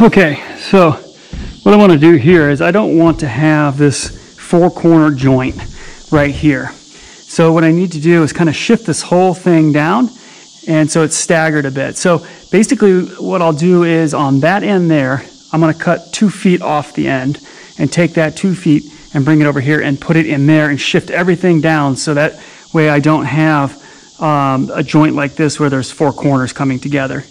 Okay, so what I want to do here is I don't want to have this four corner joint right here. So what I need to do is kind of shift this whole thing down and so it's staggered a bit. So basically what I'll do is on that end there, I'm going to cut two feet off the end and take that two feet and bring it over here and put it in there and shift everything down so that way I don't have um, a joint like this where there's four corners coming together.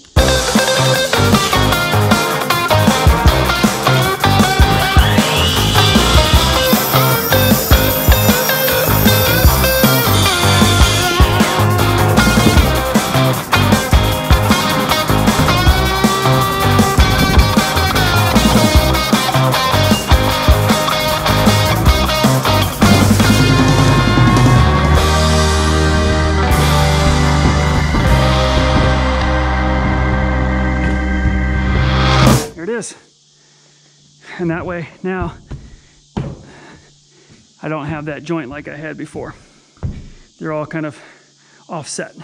That way now I don't have that joint like I had before. They're all kind of offset.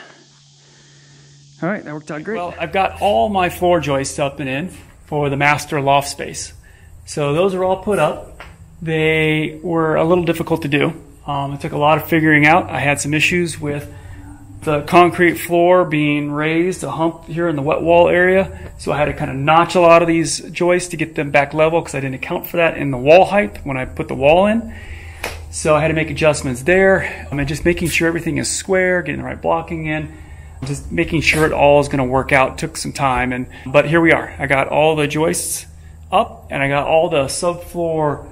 All right, that worked out great. Well, I've got all my floor joists up and in for the master loft space. So those are all put up. They were a little difficult to do. Um, it took a lot of figuring out. I had some issues with the concrete floor being raised, a hump here in the wet wall area. So I had to kind of notch a lot of these joists to get them back level because I didn't account for that in the wall height when I put the wall in. So I had to make adjustments there. Um, I mean, just making sure everything is square, getting the right blocking in, just making sure it all is going to work out took some time. And but here we are. I got all the joists up, and I got all the subfloor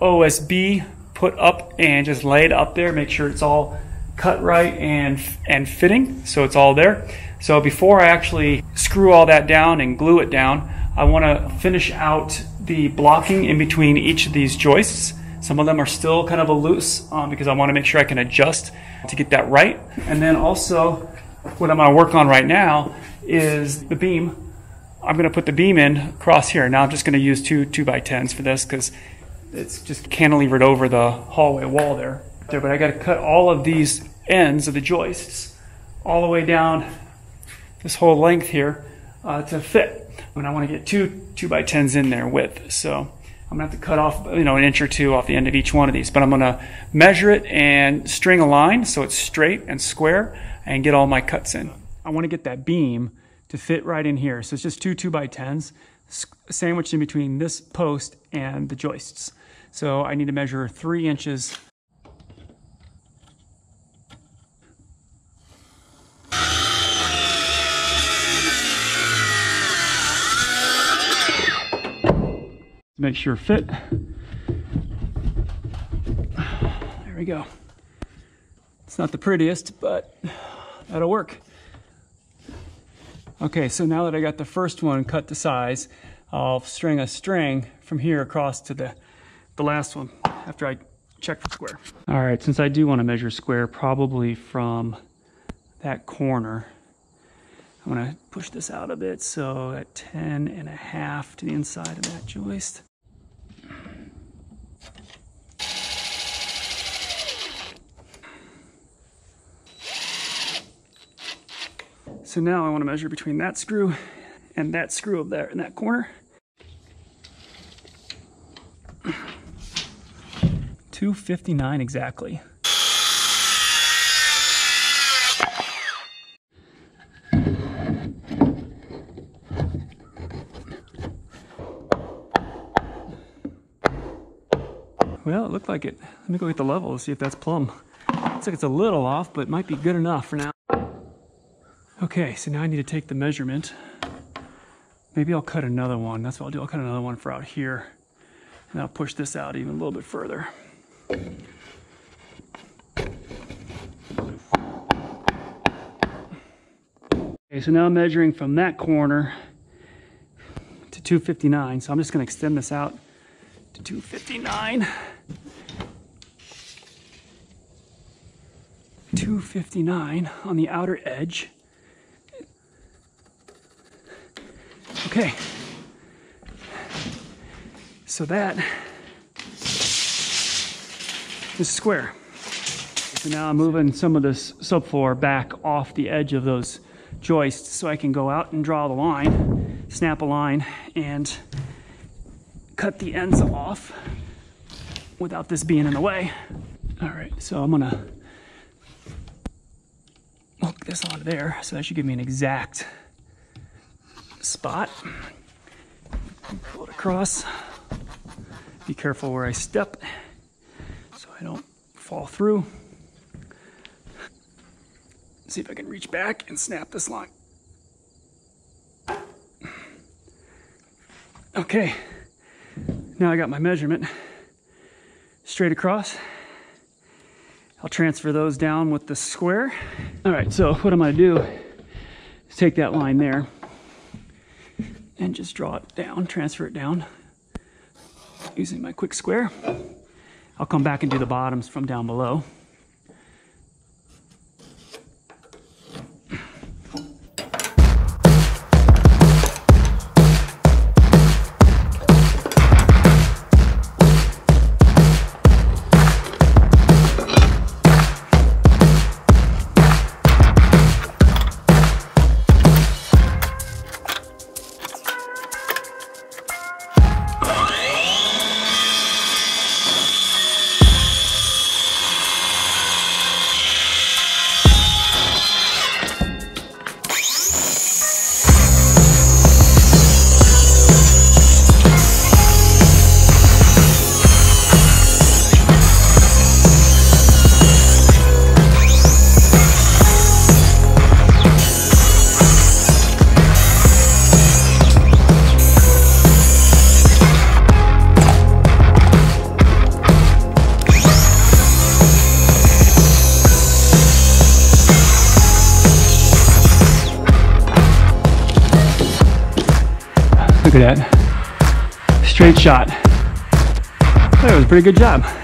OSB put up and just laid up there. Make sure it's all cut right and and fitting, so it's all there. So before I actually screw all that down and glue it down, I want to finish out the blocking in between each of these joists. Some of them are still kind of a loose um, because I want to make sure I can adjust to get that right. And then also, what I'm going to work on right now is the beam. I'm going to put the beam in across here. Now I'm just going to use two two by tens for this because it's just cantilevered over the hallway wall there. There, but I got to cut all of these ends of the joists all the way down this whole length here uh, to fit. And I want to get two two by tens in there width. So I'm gonna have to cut off, you know, an inch or two off the end of each one of these. But I'm gonna measure it and string a line so it's straight and square and get all my cuts in. I want to get that beam to fit right in here. So it's just two two by tens sandwiched in between this post and the joists. So I need to measure three inches make sure fit. There we go. It's not the prettiest, but that'll work. Okay, so now that I got the first one cut to size, I'll string a string from here across to the, the last one after I check for square. All right, since I do want to measure square, probably from that corner. I'm gonna push this out a bit, so at 10 and a half to the inside of that joist. So now I want to measure between that screw and that screw up there in that corner. 259 exactly. Well, it looked like it. Let me go get the level to see if that's plumb. Looks like it's a little off, but it might be good enough for now. Okay, so now I need to take the measurement. Maybe I'll cut another one. That's what I'll do. I'll cut another one for out here. And I'll push this out even a little bit further. Okay, so now I'm measuring from that corner to 259. So I'm just gonna extend this out to 259. 259 on the outer edge. Okay. So that is square. So now I'm moving some of this subfloor back off the edge of those joists so I can go out and draw the line, snap a line, and cut the ends off without this being in the way. All right, so I'm gonna hook this onto there. So that should give me an exact spot. Pull it across. Be careful where I step so I don't fall through. See if I can reach back and snap this line. Okay, now I got my measurement straight across. I'll transfer those down with the square. All right, so what I'm gonna do is take that line there and just draw it down, transfer it down using my quick square. I'll come back and do the bottoms from down below. That. Straight shot. That was a pretty good job.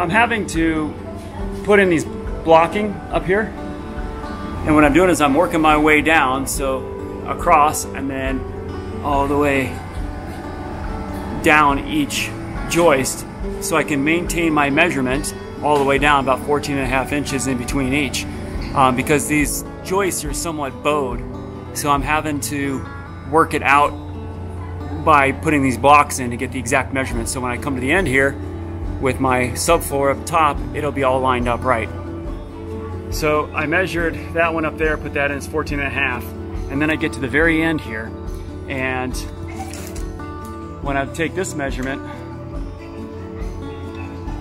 I'm having to put in these blocking up here. And what I'm doing is I'm working my way down, so across and then all the way down each joist so I can maintain my measurement all the way down about 14 and a half inches in between each um, because these joists are somewhat bowed so I'm having to work it out by putting these blocks in to get the exact measurement so when I come to the end here with my subfloor up top it'll be all lined up right so I measured that one up there put that in as 14 and a half and then I get to the very end here and when I take this measurement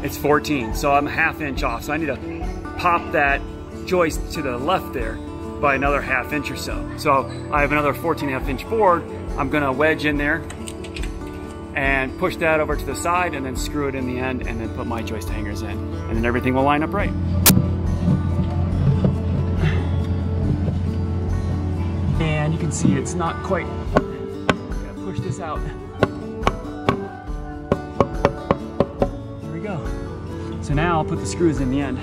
it's 14. So I'm a half inch off. So I need to pop that joist to the left there by another half inch or so. So I have another 14 and a half inch board. I'm gonna wedge in there and push that over to the side and then screw it in the end and then put my joist hangers in. And then everything will line up right. And you can see it's not quite, push this out. There we go. So now I'll put the screws in the end.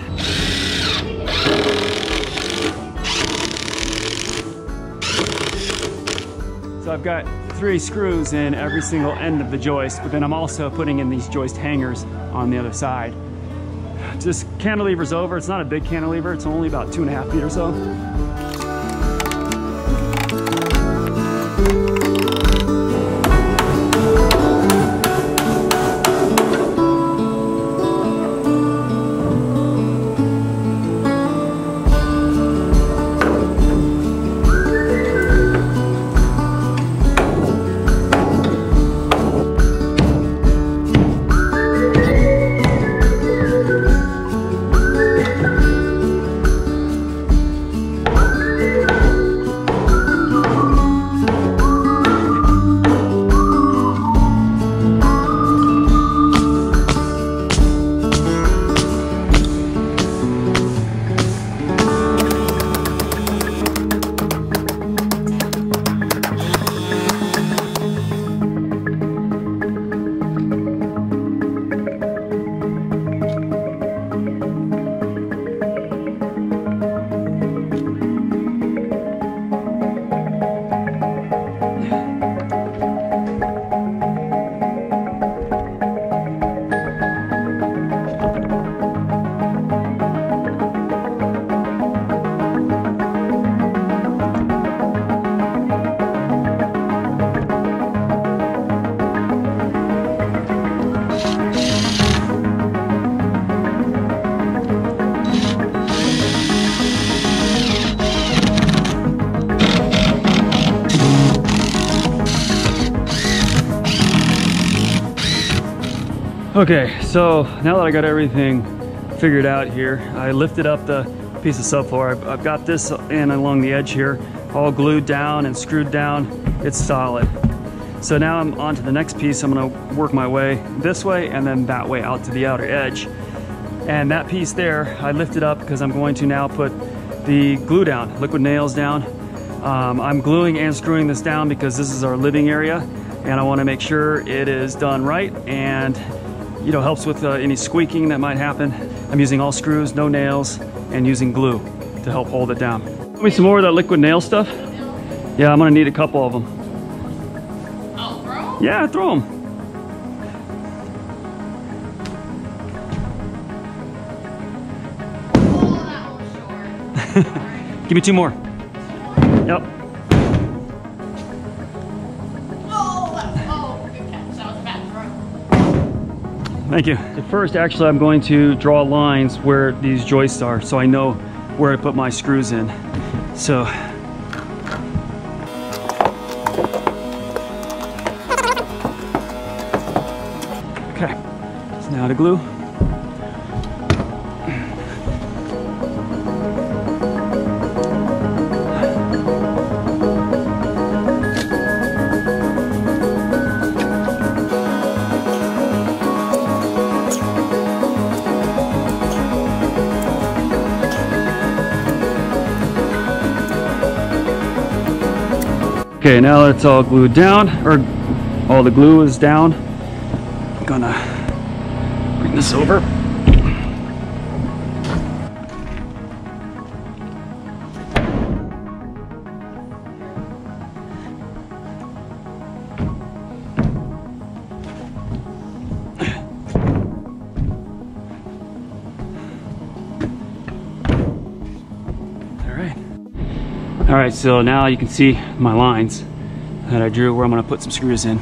So I've got three screws in every single end of the joist, but then I'm also putting in these joist hangers on the other side. This cantilever's over. It's not a big cantilever. It's only about two and a half feet or so. Okay, so now that I got everything figured out here, I lifted up the piece of subfloor. I've, I've got this in along the edge here, all glued down and screwed down. It's solid. So now I'm on to the next piece. I'm gonna work my way this way and then that way out to the outer edge. And that piece there, I lifted up because I'm going to now put the glue down, liquid nails down. Um, I'm gluing and screwing this down because this is our living area and I wanna make sure it is done right and you know, helps with uh, any squeaking that might happen. I'm using all screws, no nails, and using glue to help hold it down. Give me some more of that liquid nail stuff. Yeah, I'm gonna need a couple of them. Oh, throw Yeah, throw them. Give me two more. Yep. Thank you. First, actually, I'm going to draw lines where these joists are so I know where I put my screws in. So, okay, so now to glue. Okay, now that it's all glued down, or all the glue is down, I'm gonna bring this over. All right, so now you can see my lines that I drew where I'm gonna put some screws in.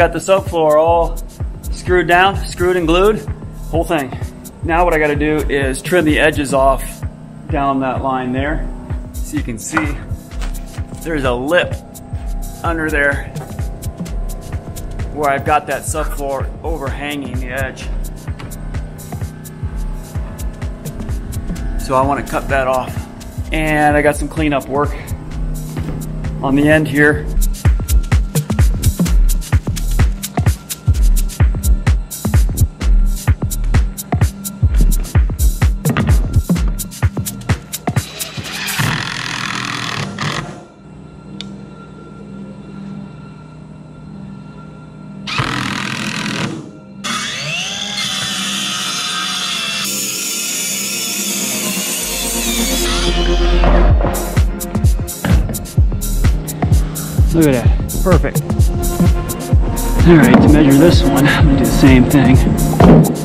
Got the subfloor all screwed down, screwed and glued, whole thing. Now what I gotta do is trim the edges off down that line there. So you can see there's a lip under there where I've got that subfloor overhanging the edge. So I wanna cut that off. And I got some cleanup work on the end here. Look at that, perfect. All right, to measure this one, I'm gonna do the same thing.